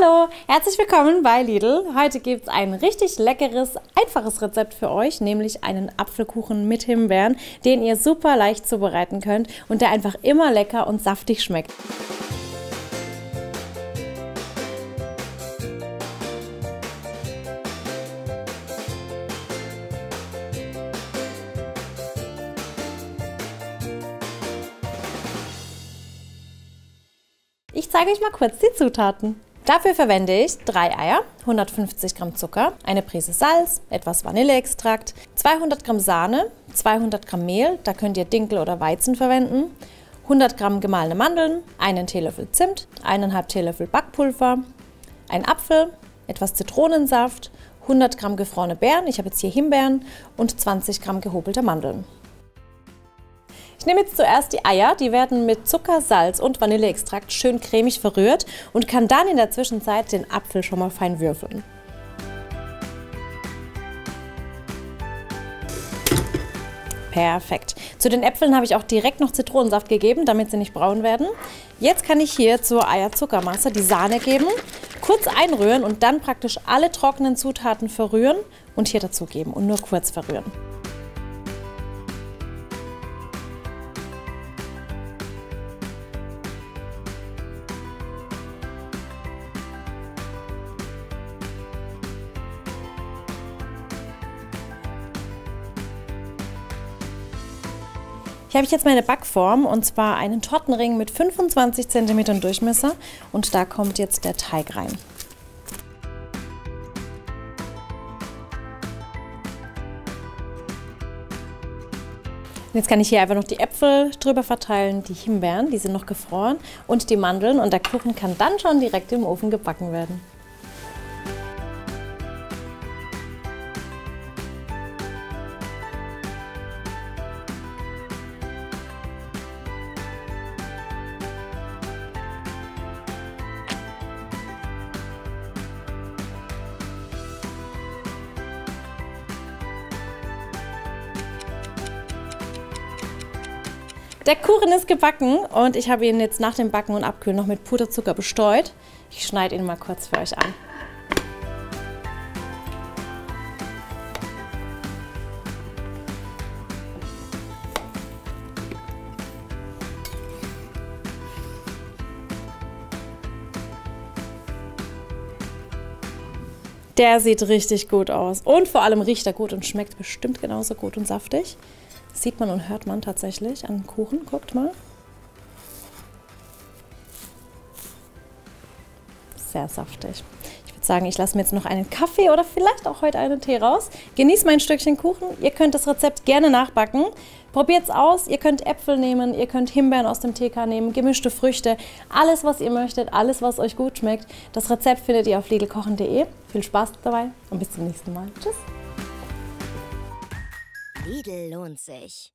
Hallo, herzlich willkommen bei Lidl. Heute gibt es ein richtig leckeres, einfaches Rezept für euch, nämlich einen Apfelkuchen mit Himbeeren, den ihr super leicht zubereiten könnt und der einfach immer lecker und saftig schmeckt. Ich zeige euch mal kurz die Zutaten. Dafür verwende ich drei Eier, 150 Gramm Zucker, eine Prise Salz, etwas Vanilleextrakt, 200 Gramm Sahne, 200 Gramm Mehl, da könnt ihr Dinkel oder Weizen verwenden, 100 Gramm gemahlene Mandeln, einen Teelöffel Zimt, eineinhalb Teelöffel Backpulver, ein Apfel, etwas Zitronensaft, 100 Gramm gefrorene Beeren, ich habe jetzt hier Himbeeren und 20 Gramm gehobelte Mandeln. Ich nehme jetzt zuerst die Eier, die werden mit Zucker, Salz und Vanilleextrakt schön cremig verrührt und kann dann in der Zwischenzeit den Apfel schon mal fein würfeln. Perfekt. Zu den Äpfeln habe ich auch direkt noch Zitronensaft gegeben, damit sie nicht braun werden. Jetzt kann ich hier zur Eierzuckermasse die Sahne geben, kurz einrühren und dann praktisch alle trockenen Zutaten verrühren und hier dazugeben und nur kurz verrühren. Hier habe ich jetzt meine Backform und zwar einen Tortenring mit 25 cm Durchmesser und da kommt jetzt der Teig rein. Jetzt kann ich hier einfach noch die Äpfel drüber verteilen, die Himbeeren, die sind noch gefroren und die Mandeln und der Kuchen kann dann schon direkt im Ofen gebacken werden. Der Kuchen ist gebacken und ich habe ihn jetzt nach dem Backen und Abkühlen noch mit Puderzucker bestreut. Ich schneide ihn mal kurz für euch an. Der sieht richtig gut aus und vor allem riecht er gut und schmeckt bestimmt genauso gut und saftig. Sieht man und hört man tatsächlich an Kuchen. Guckt mal. Sehr saftig. Ich würde sagen, ich lasse mir jetzt noch einen Kaffee oder vielleicht auch heute einen Tee raus. Genießt mein Stückchen Kuchen. Ihr könnt das Rezept gerne nachbacken. Probiert es aus. Ihr könnt Äpfel nehmen, ihr könnt Himbeeren aus dem TK nehmen, gemischte Früchte. Alles, was ihr möchtet, alles, was euch gut schmeckt. Das Rezept findet ihr auf lidlkochen.de. Viel Spaß dabei und bis zum nächsten Mal. Tschüss. Lidl lohnt sich.